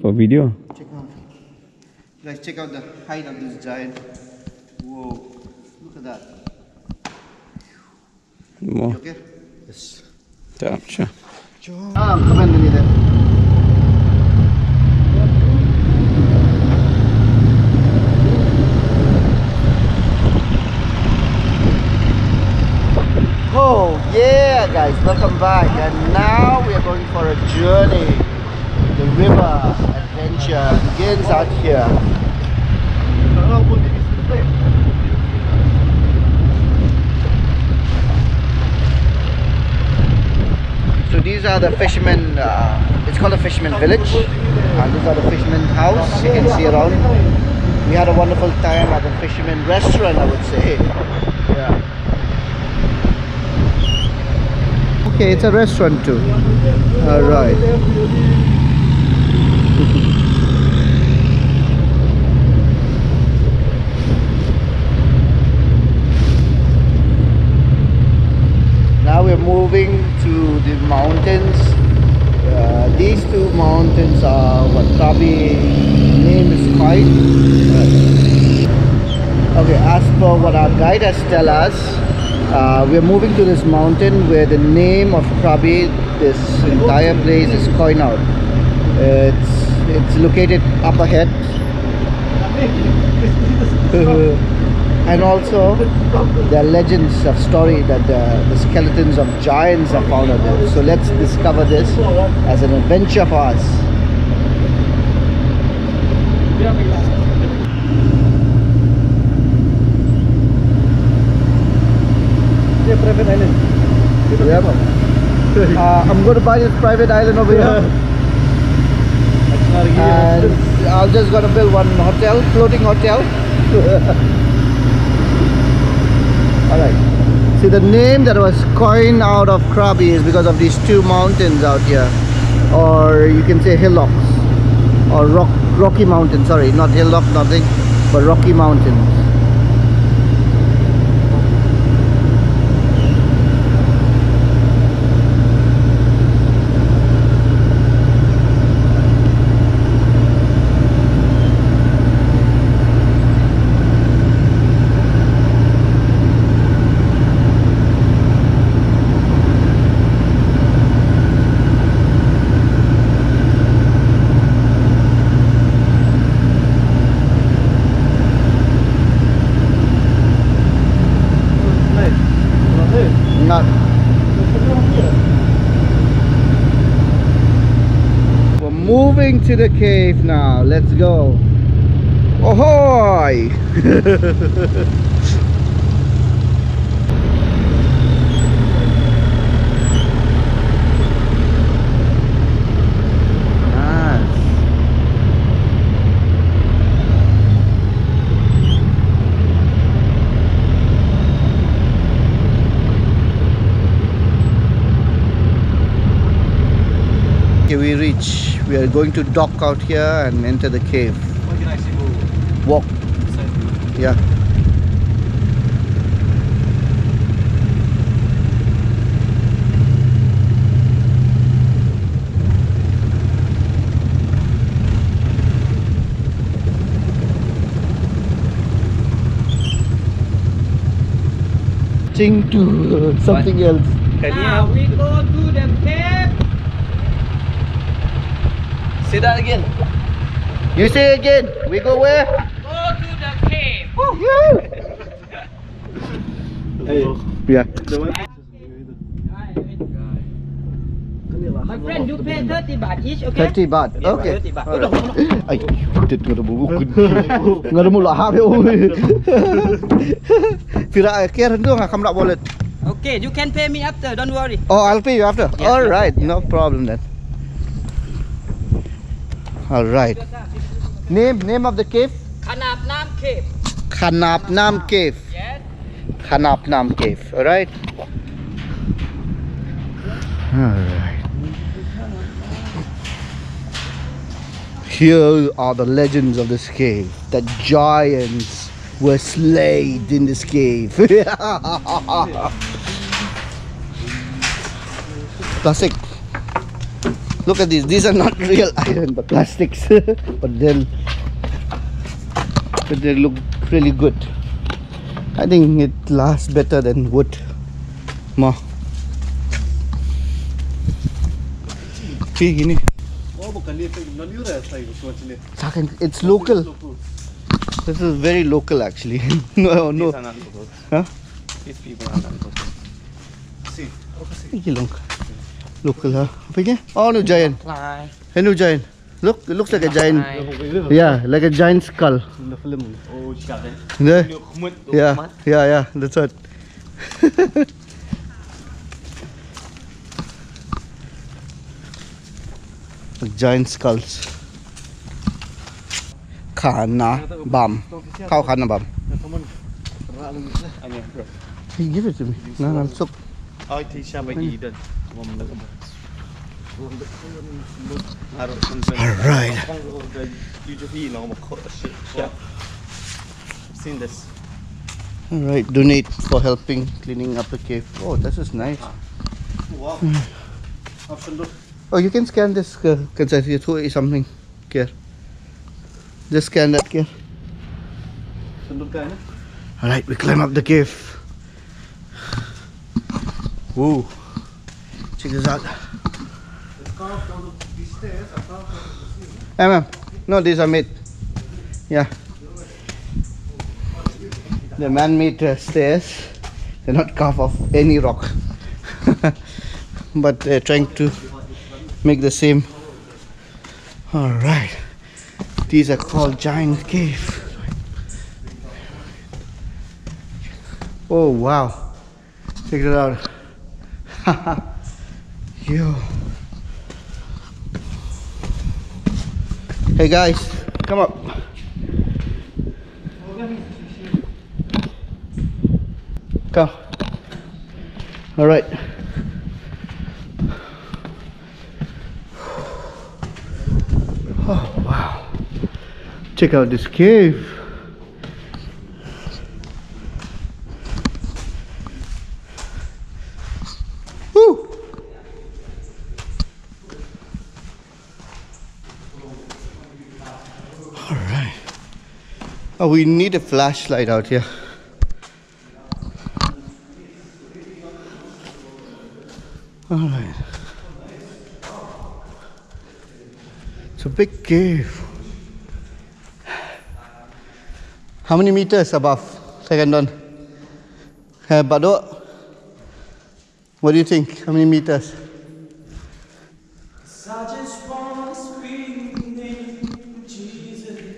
For video. Check out. Guys, check out the height of this giant. Whoa. Look at that. More. You okay? Yes. Yeah, sure. Ah, come on, Benny, guys, welcome back. And now we are going for a journey. The river adventure begins out here. So these are the fishermen, uh, it's called a fisherman village. And these are the fisherman house you can see around. We had a wonderful time at the fisherman restaurant, I would say. Okay, it's a restaurant too. Alright. Now we're moving to the mountains. Uh, these two mountains are what Krabi name is quite. Okay, as per what our guide has tell us, uh, we're moving to this mountain where the name of Krabi, this entire place is Koinaut. It's it's located up ahead. and also there are legends of story that the, the skeletons of giants are found out there. So let's discover this as an adventure for us. Private island. Yep. Uh, I'm going to buy this private island over here. and I'm just gonna build one hotel, floating hotel. Alright. See the name that was coined out of Krabi is because of these two mountains out here. Or you can say hillocks. Or rock rocky mountains, sorry, not hillock, nothing, but rocky mountains. Not. We're moving to the cave now. Let's go. Ahoy! nice. Okay, we reach. We are going to dock out here and enter the cave. Walk. Yeah. Ching to uh, something else. Now we go to the cave. Say that again. You say again. We go where? Go to the cave. Yeah. My friend, you pay 30 baht each, okay? 30 baht. Okay. 30 baht. Alright. Ay, dit ngada mo kun. Ngada mo lah be oi. Fira care tu ngah kam nak wallet. Okay, you can pay me after, don't worry. Oh, I'll pay you after. Yeah, All yeah, right, no problem then. All right. Name name of the cave? Khanap Nam Cave. Khanap Nam Cave. Yes. Khanap Nam Cave. All right. All right. Here are the legends of this cave. The giants were slayed in this cave. Classic. Look at these. These are not real iron, but plastics. but they'll, but they look really good. I think it lasts better than wood. Ma. See, gini. Oh, bukan dia you dah saya tu macam It's local. This is very local actually. no, no. These are not local. Huh? These people are not local. Ini long. Local ha. Apa ni? Oh no giant. Fly. Hey no giant. Look, it looks like a giant. Fly. Yeah, like a giant skull. The film. Oh, cakap dia. There. Dia kumut tu. Yeah, yeah, yeah. That's what. Like giant skulls. Kana bam. Kau kana bam. Come on. Terak lagi lah. Ani, bro. Hey, give it to me. No, no, look. Ai thì sao Alright. Seen this. Alright, donate for helping cleaning up the cave. Oh, this is nice. Wow. Oh, you can scan this. Uh, can I see through something? Here. Just scan that. Eh. Alright, we climb up the cave. Woo. Check this out. Ma'am. No, these are made. Yeah. The man-made uh, stairs. They're not carved off any rock. but they're trying to make the same. Alright. These are called giant cave. Oh wow. Check it out. Yo. Hey guys, come up. Come. All right. Oh wow. Check out this cave. Oh, we need a flashlight out here. All right. It's a big cave. How many meters above second one? Uh, Bado? What do you think? How many meters? Just wanna name Jesus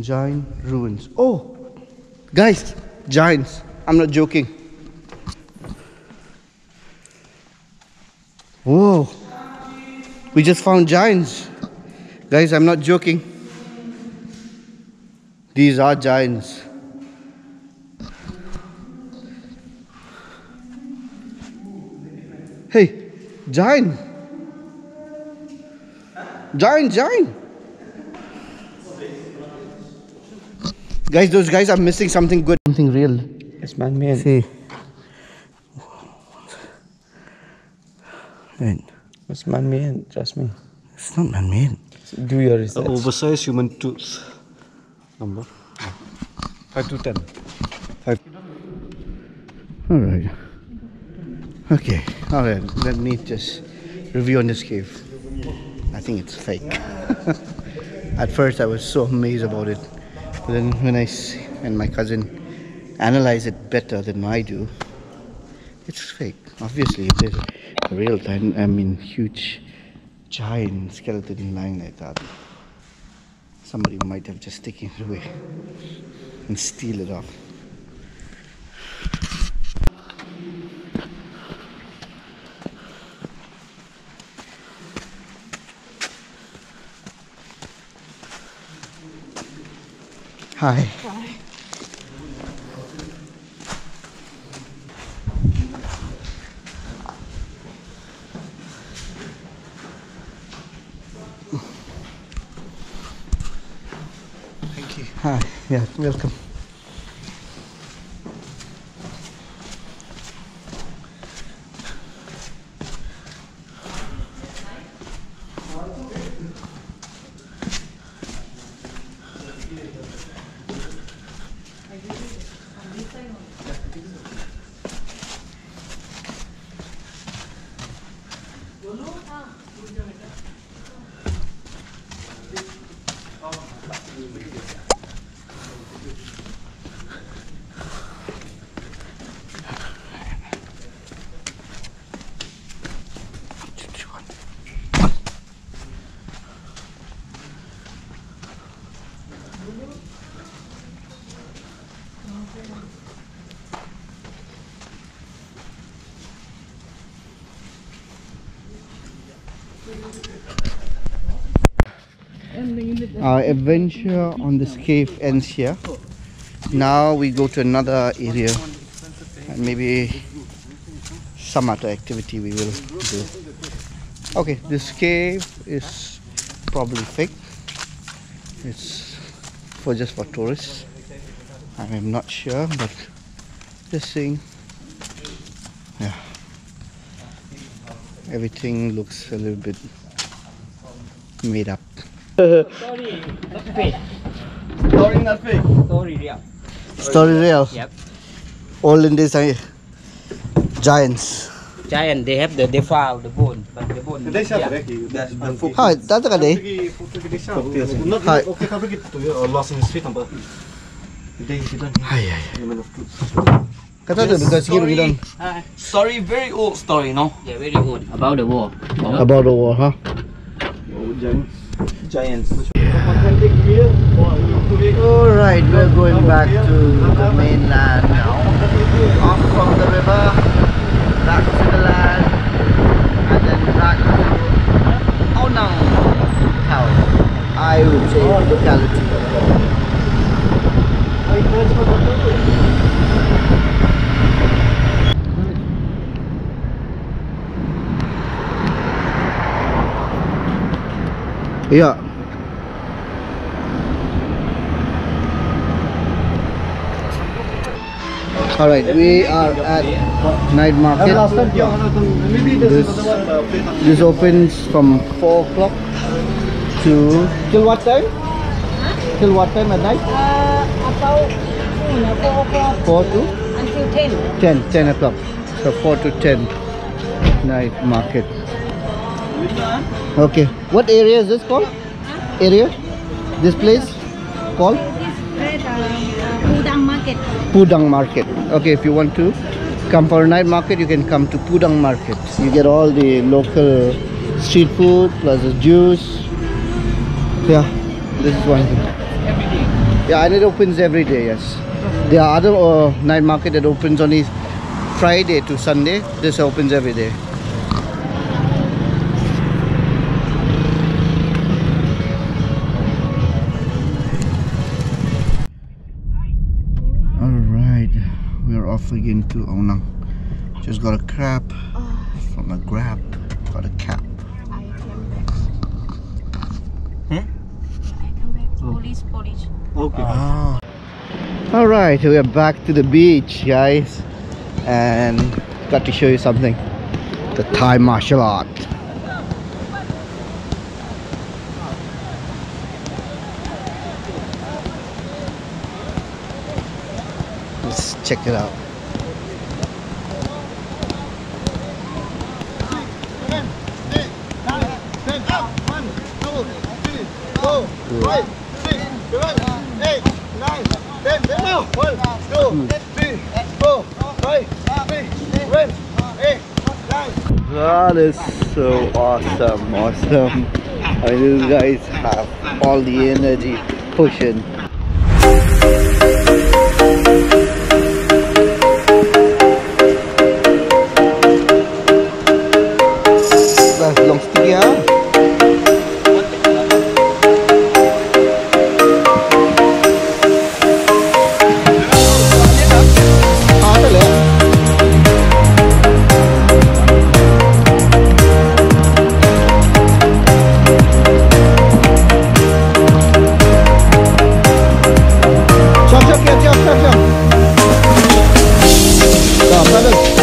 Giant ruins. Oh, guys, giants. I'm not joking. Whoa. We just found giants. Guys, I'm not joking. These are giants. Hey, giant. Giant, giant. Guys, those guys are missing something good. Something real. It's man-made. See. Right. It's man-made. Trust me. It's not man made. Do your research. Uh, oversized human tooth. Number. 5 to 10. 5. Alright. Okay, alright. Let me just review on this cave. I think it's fake. At first, I was so amazed about it. But then, when I see, and my cousin analyze it better than I do, it's fake. Obviously, if there's a real time, I mean, huge, giant skeleton lying like that, somebody might have just taken it away and steal it off. Hi. Thank you. Hi. Yeah, welcome. Our adventure on this cave ends here. Now we go to another area and maybe some other activity we will do. Okay, this cave is probably fake. It's for just for tourists. I am not sure, but just seeing. Yeah, everything looks a little bit made up. Story, not fake. Story not fake. Story real. Story real. Yep. Olden days uh, giants. Giant, they have the they found the bone, but the bone. Kedai siapa yeah. lagi? That's the food. Hai, tata ka deh? Pergi foto kedai siapa? Not Hai. okay kan pergi tu ya lost in the street nampak. Kedai kita ni. Hai, hai. Gimana food? Kata tu because here we don't Ah, Story, very old story, no? yeah, very old about the war. You know? about the war, huh? Oh, giants. Giants. Alright, we're going back to the mainland now. Off from the river, back to the land, and then back to Ao Nang town. I would say locality. Yeah. Alright, we are at night market. This, this opens from 4 o'clock to till what time? Till what time at night? Uh, about 4 o'clock 4 to until 10. 10, 10 o'clock. So 4 to 10 night market. Okay, what area is this called? Area? This place called? This bread, uh, uh, Udang Market. Pudang Market. Okay, if you want to come for a night market, you can come to Pudang Market. You get all the local street food plus the juice. Yeah, this is one thing. Yeah, and it opens every day. Yes, there are other uh, night market that opens only Friday to Sunday. This opens every day. We're off again to Ao Nang. Just got a crab from a grab. Got a cap. Police, police. Okay. Ah. Alright, we are back to the beach, guys. And got to show you something. The Thai martial art. Let's check it out. That is so awesome, awesome. I mean, you guys have all the energy pushing. Aferin.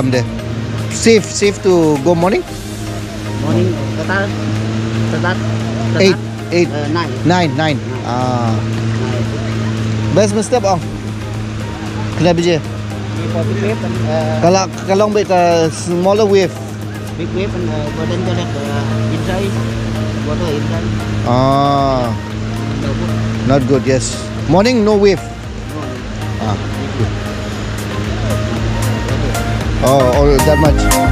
Come there. Safe, safe to go morning. Morning, start, start, Eight, eight, uh, nine. nine, nine. Ah. Best mesti apa? Ong? Kena biji. Kalau kalau ambil ke smaller wave. big wave and uh, golden uh, inside, water inside. Ah, not good. Yes. Morning no wave. Ah. Oh, that much.